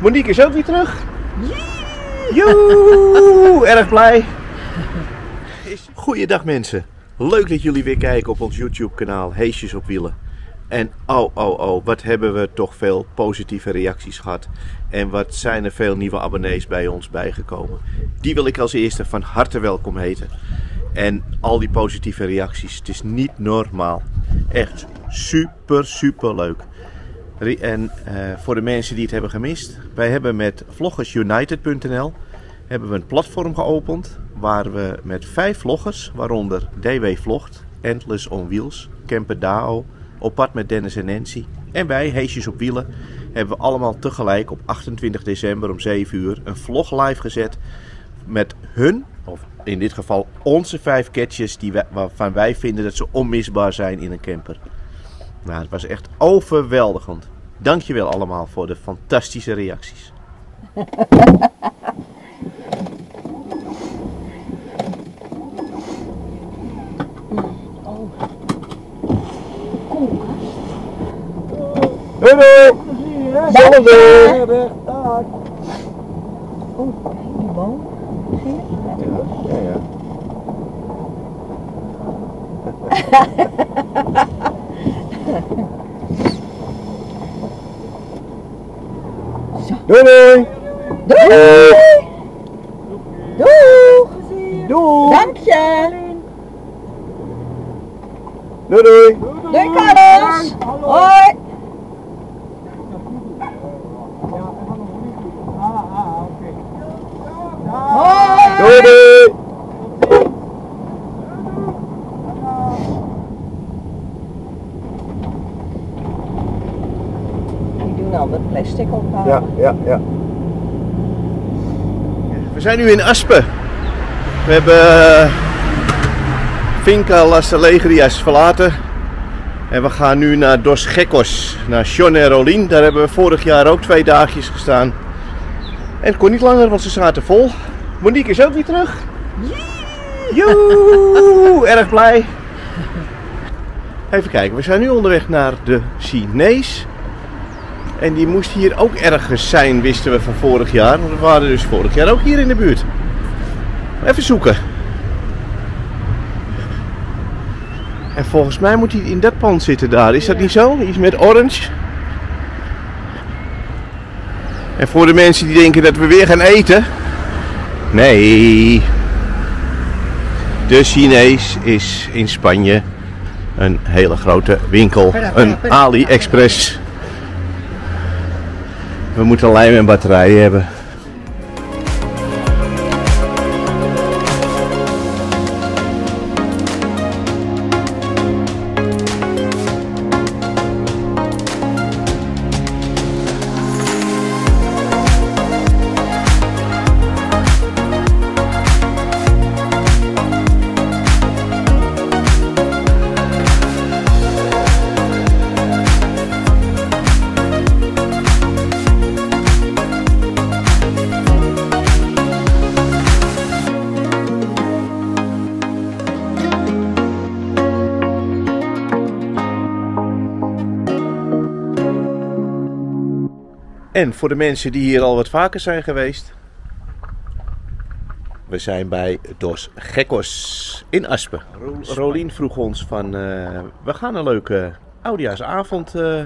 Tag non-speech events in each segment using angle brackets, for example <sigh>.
Monique is ook weer terug. Joe, <laughs> erg blij. Goeiedag mensen. Leuk dat jullie weer kijken op ons YouTube kanaal Heesjes op Wielen. En oh oh oh, wat hebben we toch veel positieve reacties gehad. En wat zijn er veel nieuwe abonnees bij ons bijgekomen. Die wil ik als eerste van harte welkom heten. En al die positieve reacties, het is niet normaal. Echt super super leuk. En eh, voor de mensen die het hebben gemist, wij hebben met vloggersunited.nl hebben we een platform geopend waar we met vijf vloggers, waaronder DW Vlogt, Endless on Wheels, Camper Dao, Op pad met Dennis en Nancy en wij, Heesjes op Wielen, hebben we allemaal tegelijk op 28 december om 7 uur een vlog live gezet met hun, of in dit geval onze vijf catches die waarvan wij vinden dat ze onmisbaar zijn in een camper. Nou, het was echt overweldigend. Dankjewel allemaal voor de fantastische reacties. Doei! Hetzelfde! Die boom. Zie je? Ja, ja. <laughs> <laughs> <laughs> Doei doei! Doei! Doei! Doei! Dank je! Doei doei! Doei Carlos! Hoi! Hoi! Doei doei! Die doen al plastic ophalen. Ja, ja, ja. We zijn nu in Aspen. We hebben eh, Finca Las Alegrias verlaten. En we gaan nu naar Dos Geckos, naar John en Rolien. Daar hebben we vorig jaar ook twee dagjes gestaan. En het kon niet langer, want ze zaten vol. Monique is ook weer terug. Joe, <laughs> erg blij. Even kijken, we zijn nu onderweg naar de Chinees. En die moest hier ook ergens zijn, wisten we van vorig jaar. Want we waren dus vorig jaar ook hier in de buurt. Even zoeken. En volgens mij moet hij in dat pand zitten daar. Is dat niet zo? Iets met orange. En voor de mensen die denken dat we weer gaan eten. Nee. De Chinees is in Spanje een hele grote winkel. Een AliExpress. We moeten lijm en batterijen hebben. En voor de mensen die hier al wat vaker zijn geweest. We zijn bij Dos Gekkos in Aspen. Ro- Rolien vroeg ons van, eh, we gaan een leuke oudjaarsavond eh,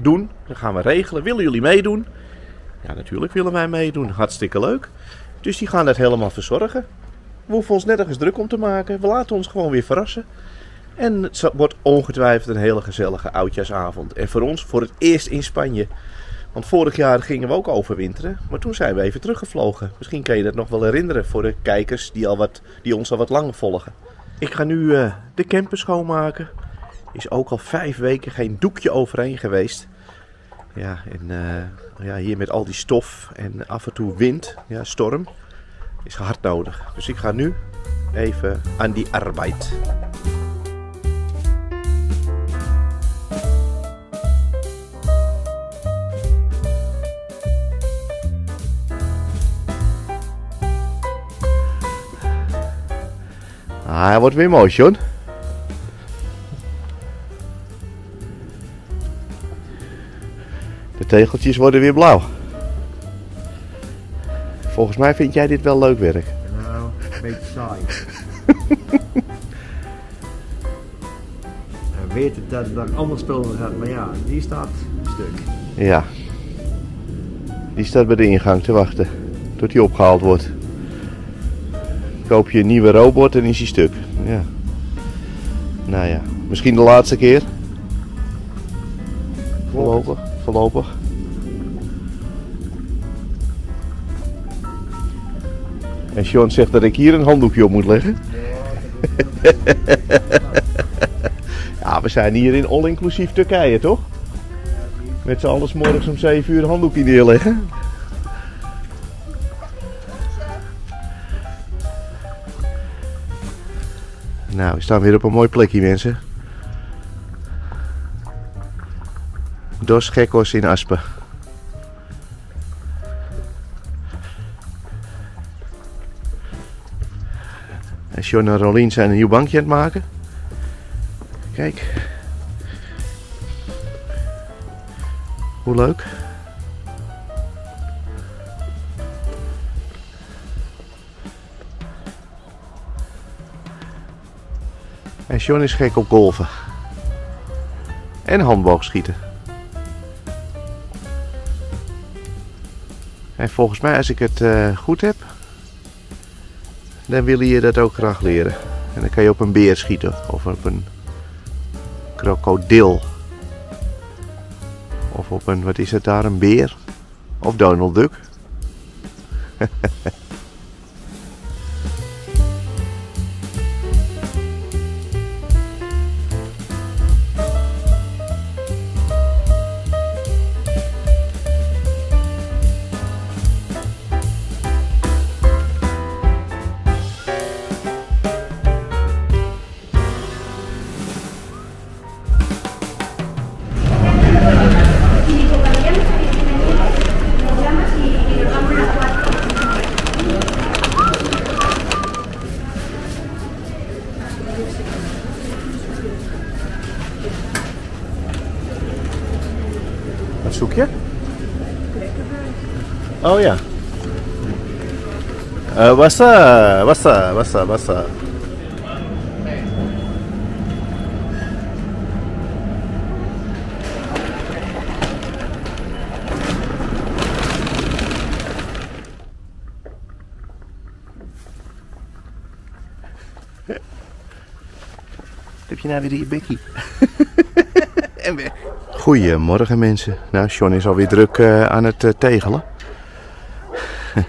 doen. Dat gaan we regelen. Willen jullie meedoen? Ja, natuurlijk willen wij meedoen. Hartstikke leuk. Dus die gaan dat helemaal verzorgen. We hoeven ons nergens druk om te maken. We laten ons gewoon weer verrassen. En het wordt ongetwijfeld een hele gezellige oudjaarsavond. En voor ons voor het eerst in Spanje. Want vorig jaar gingen we ook overwinteren, maar toen zijn we even teruggevlogen. Misschien kan je dat nog wel herinneren voor de kijkers die, al wat, die ons al wat langer volgen. Ik ga nu eh, de camper schoonmaken. Is ook al vijf weken geen doekje overheen geweest. Ja, en eh, ja, hier met al die stof en af en toe wind, ja, storm, is hard nodig. Dus ik ga nu even aan die arbeid. Hij wordt weer mooi, John. De tegeltjes worden weer blauw. Volgens mij vind jij dit wel leuk werk. Nou, een beetje saai. <laughs> Hij weet het dat, ik andere spullen gaat, maar ja, die staat stuk. Ja. Die staat bij de ingang te wachten. Tot die opgehaald wordt. Koop je een nieuwe robot en is hij stuk. Ja. Nou ja, misschien de laatste keer. Voorlopig. Voorlopig. En Sean zegt dat ik hier een handdoekje op moet leggen. <laughs> Ja, we zijn hier in all-inclusief Turkije, toch? Met z'n allen morgens om 7 uur handdoekje neerleggen. Nou, we staan weer op een mooi plekje, mensen. Dos Gekkos in Aspen. En John en Rolien zijn een nieuw bankje aan het maken. Kijk. Hoe leuk. En John is gek op golven. En handboogschieten. En volgens mij, als ik het eh, goed heb, dan wil je dat ook graag leren. En dan kan je op een beer schieten of op een krokodil. Of op een, wat is het daar, een beer? Of Donald Duck. <laughs> Oh ja. Uh, wassa, wassa, wassa, wassa. Heb je nou weer die bekkie? <laughs> en weg. Goedemorgen mensen. Nou, John is alweer druk eh, aan het eh, tegelen. <laughs>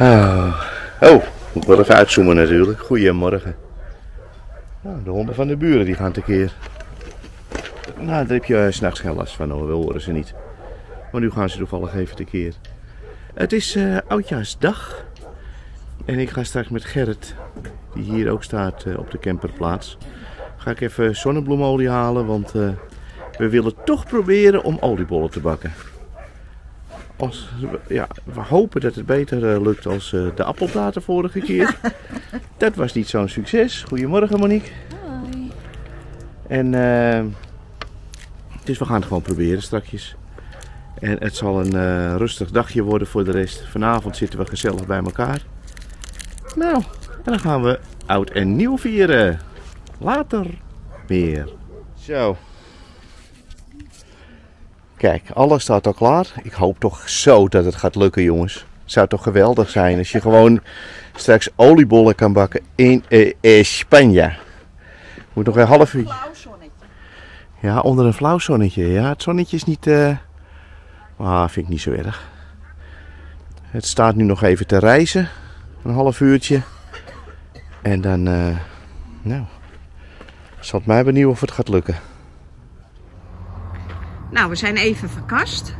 oh. oh, moet wel even uitzoomen natuurlijk. Goedemorgen. Nou, de honden van de buren die gaan tekeer. Nou, daar heb je uh, s'nachts geen last van, hoor. we horen ze niet. Maar nu gaan ze toevallig even tekeer. Het is eh, oudjaarsdag. En ik ga straks met Gerrit, die hier ook staat eh, op de camperplaats, ga ik even zonnebloemolie halen, want we willen toch proberen om oliebollen te bakken. Als, ja, we hopen dat het beter eh, lukt als eh, de appeltaart vorige keer. <laughs> dat was niet zo'n succes. Goedemorgen Monique. Hoi. En eh, dus we gaan het gewoon proberen strakjes. En het zal een eh, rustig dagje worden voor de rest. Vanavond zitten we gezellig bij elkaar. Nou, en dan gaan we oud en nieuw vieren. Later meer. Zo. Kijk, alles staat al klaar. Ik hoop toch zo dat het gaat lukken, jongens. Zou toch geweldig zijn als je gewoon straks oliebollen kan bakken in eh, eh, Spanje. Moet nog een half uur. Ja, onder een flauw zonnetje. Ja, het zonnetje is niet. Ah, vind ik niet zo erg. Het staat nu nog even te reizen. Een half uurtje. En dan. eh nou. Zal het mij benieuwen of het gaat lukken. Nou, we zijn even verkast.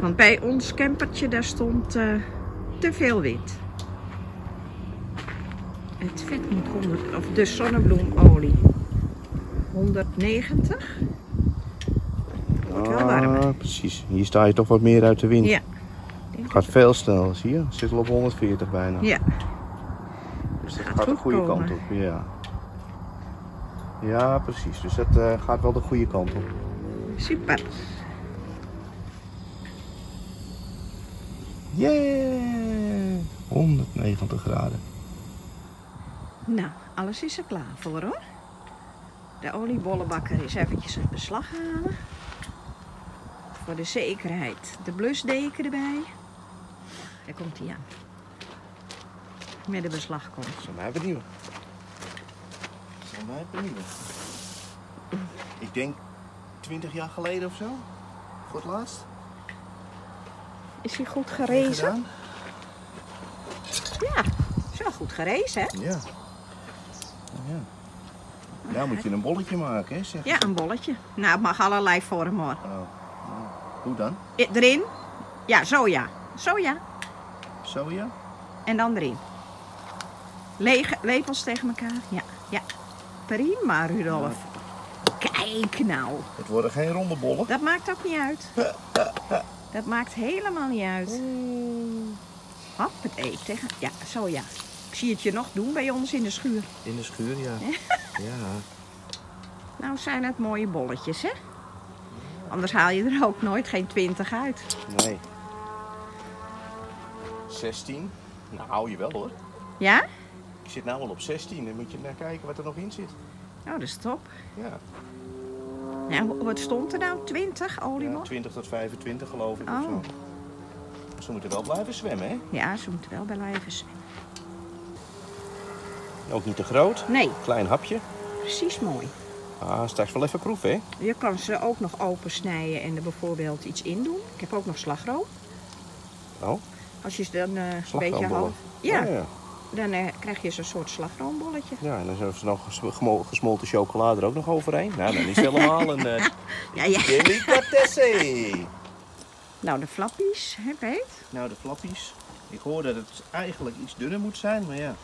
Want bij ons campertje daar stond eh, te veel wind. Het vet moet 100, of de zonnebloemolie 190. Wordt wel warm. Ah, precies. Hier sta je toch wat meer uit de wind. Ja. Het gaat veel sneller, zie je? Zit al op 140 bijna. Ja, dus dat gaat gaat de goed goede komen. kant op. Ja. Ja, precies. Dus dat eh, gaat wel de goede kant op. super. Yeah! 190 graden. Nou, alles is er klaar voor hoor. De oliebollenbakker is eventjes het beslag halen. Voor de zekerheid de blusdeken erbij. Daar komt hij aan. Met de beslagkom. Zal mij benieuwen. Zal mij benieuwen. Ik denk 20 jaar geleden of zo. Voor het laatst. Is hij goed gerezen? Ja, is wel goed gerezen hè? Ja. ja. Nou moet je een bolletje maken, hè? Zeg. Ja, een bolletje. Nou, het mag allerlei vormen hoor. Oh, Hoe dan? Erin? Ja, zo ja. Zo ja. Soja? En dan erin. Lege, lepels tegen elkaar. Ja, ja. Prima, Rudolf. Kijk nou. Het worden geen ronde bollen. Dat maakt ook niet uit. Dat maakt helemaal niet uit. Hop, het eten tegen. Ja, zo ja. Ik zie het je nog doen bij ons in de schuur. In de schuur, ja. <laughs> Ja. Nou zijn het mooie bolletjes, hè? Anders haal je er ook nooit geen twintig uit. Nee. 16? Nou, hou je wel hoor. Ja? Ik zit nou al op 16. Dan moet je naar kijken wat er nog in zit. Oh, dat is top. Ja. Nou, wat stond er nou? 20 ja oliebol? 20 tot 25 geloof ik Oh. zo. Ze moeten wel blijven zwemmen, hè? Ja, ze moeten wel blijven zwemmen. Ook niet te groot. Nee, Klein hapje. precies mooi. Ah, straks wel even proeven, hè? Je kan ze ook nog opensnijden en er bijvoorbeeld iets in doen. Ik heb ook nog slagroom. Oh, Als je ze dan eh, een beetje half... Ja, Oh, ja. Dan eh, krijg je zo'n soort slagroombolletje. Ja, en dan hebben ze nog gesmolten chocolade er ook nog overheen. Nou, dan is het helemaal een uh, <laughs> Ja, ja. delicatesse. Nou, de flappies, hè Peet? Nou, de flappies. Ik hoor dat het eigenlijk iets dunner moet zijn, maar ja.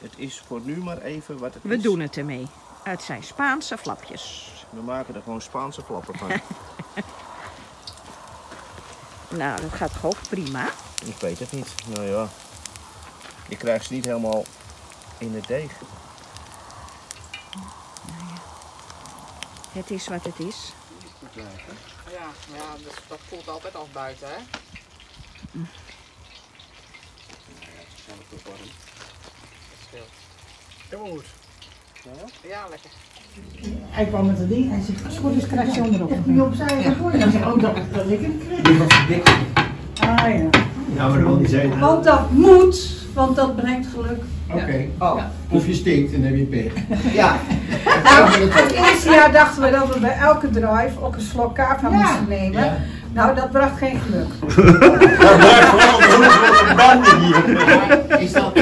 Het is voor nu maar even wat het We is. doen het ermee. Het zijn Spaanse flapjes. We maken er gewoon Spaanse flappen van. <laughs> Nou, dat gaat toch ook prima. Ik weet het niet. Nou ja. Je krijgt ze niet helemaal in het deeg. Het is wat het is. Ja, ja dat, dat voelt altijd af buiten, hè? Dat scheelt. Helemaal goed. Ja, lekker. Hij kwam met een ding, hij zegt, als het goed is krijg je onderop. Niet opzij, ja. Dan zeg ik, oh, dat, dat ik hem kreeg. Die was dik. Ah ja. Ja, maar dat wil niet zeggen. Want dat moet, want dat brengt geluk. Oké. Of je stinkt en dan heb je pech. <laughs> Nou, het eerste jaar dachten we dat we bij elke drive ook een slok kava moesten nemen. Ja. Nou, dat bracht geen geluk. <laughs> Dat, is dat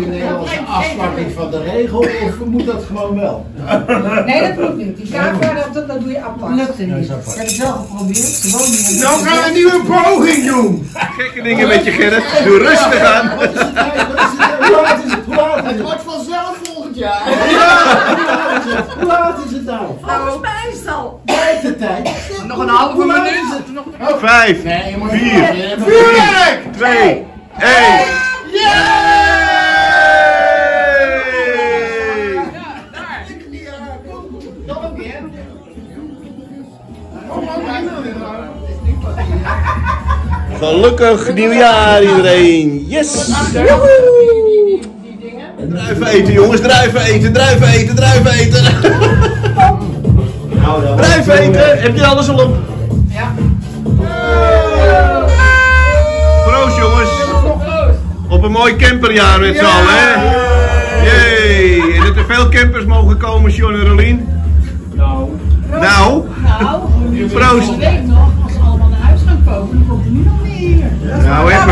nu een Nederlandse afslakking van de regel of moet dat gewoon wel? Nee, dat moet niet. Die kava, dat, dat doe je apart. Lukte Dat niet. is Dat heb ik wel geprobeerd. Gewoon niet. Nou gaan we een nieuwe poging doen! Gekke dingen met je Gerrit. Doe rustig aan. Wat is het tijd? Wat is het tijd? Hoe laat is het? Hoe laat is Het het? wordt vanzelf volgend jaar. Hoe laat is het nou? Volgens mij is het al. Kijk de tijd. Nog een halve minuut. is het? Nog Vijf, Vier. Vuurwerk! twee, één. Gelukkig nieuwjaar iedereen. Yes. Druiven eten jongens, druiven eten, druiven eten, druiven eten. Druiven eten, heb je alles al op? Ja. Proost jongens. Op een mooi camperjaar met z'n allen hè. Jee. En dat er veel campers mogen komen, John en Rolien. Nou. Nou. Proost. weet nog, als ze allemaal naar huis gaan kopen, dan komt er nu nog meer hier. Nou echt wel.